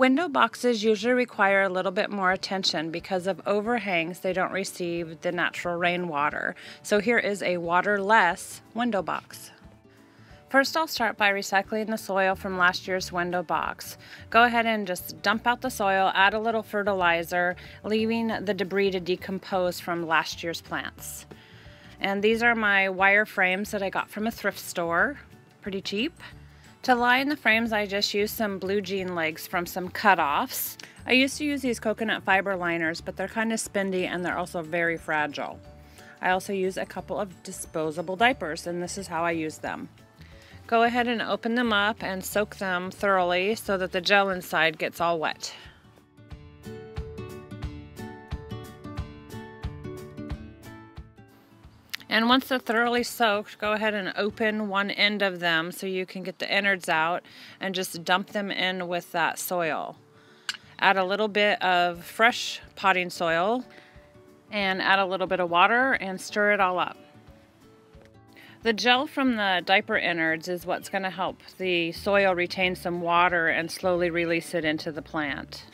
Window boxes usually require a little bit more attention because of overhangs they don't receive the natural rainwater. So here is a waterless window box. First I'll start by recycling the soil from last year's window box. Go ahead and just dump out the soil, add a little fertilizer, leaving the debris to decompose from last year's plants. And these are my wire frames that I got from a thrift store, pretty cheap. To line the frames I just used some blue jean legs from some cut-offs. I used to use these coconut fiber liners but they're kind of spendy and they're also very fragile. I also use a couple of disposable diapers and this is how I use them. Go ahead and open them up and soak them thoroughly so that the gel inside gets all wet. And once they're thoroughly soaked, go ahead and open one end of them so you can get the innards out and just dump them in with that soil. Add a little bit of fresh potting soil and add a little bit of water and stir it all up. The gel from the diaper innards is what's going to help the soil retain some water and slowly release it into the plant.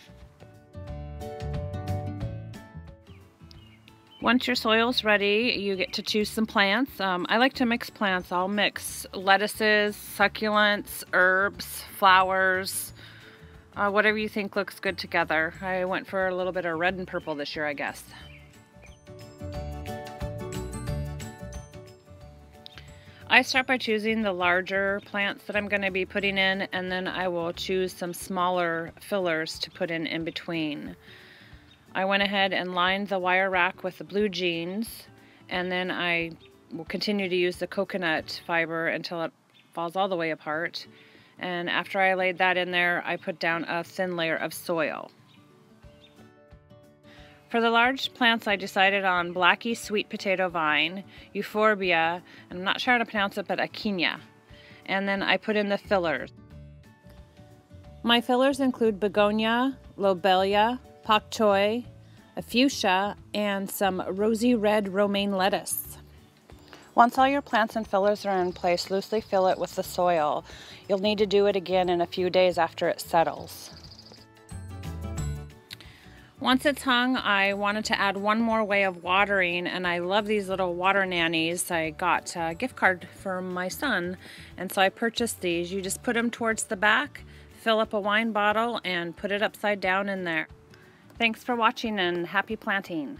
Once your soil's ready, you get to choose some plants. Um, I like to mix plants. I'll mix lettuces, succulents, herbs, flowers, uh, whatever you think looks good together. I went for a little bit of red and purple this year, I guess. I start by choosing the larger plants that I'm going to be putting in and then I will choose some smaller fillers to put in in between. I went ahead and lined the wire rack with the blue jeans and then I will continue to use the coconut fiber until it falls all the way apart. And after I laid that in there, I put down a thin layer of soil. For the large plants, I decided on Blackie Sweet Potato Vine, Euphorbia, I'm not sure how to pronounce it, but Aquinia. And then I put in the fillers. My fillers include Begonia, Lobelia, Pak Choi, a fuchsia, and some rosy red romaine lettuce. Once all your plants and fillers are in place, loosely fill it with the soil. You'll need to do it again in a few days after it settles. Once it's hung, I wanted to add one more way of watering, and I love these little water nannies. I got a gift card for my son, and so I purchased these. You just put them towards the back, fill up a wine bottle, and put it upside down in there. Thanks for watching, and happy planting.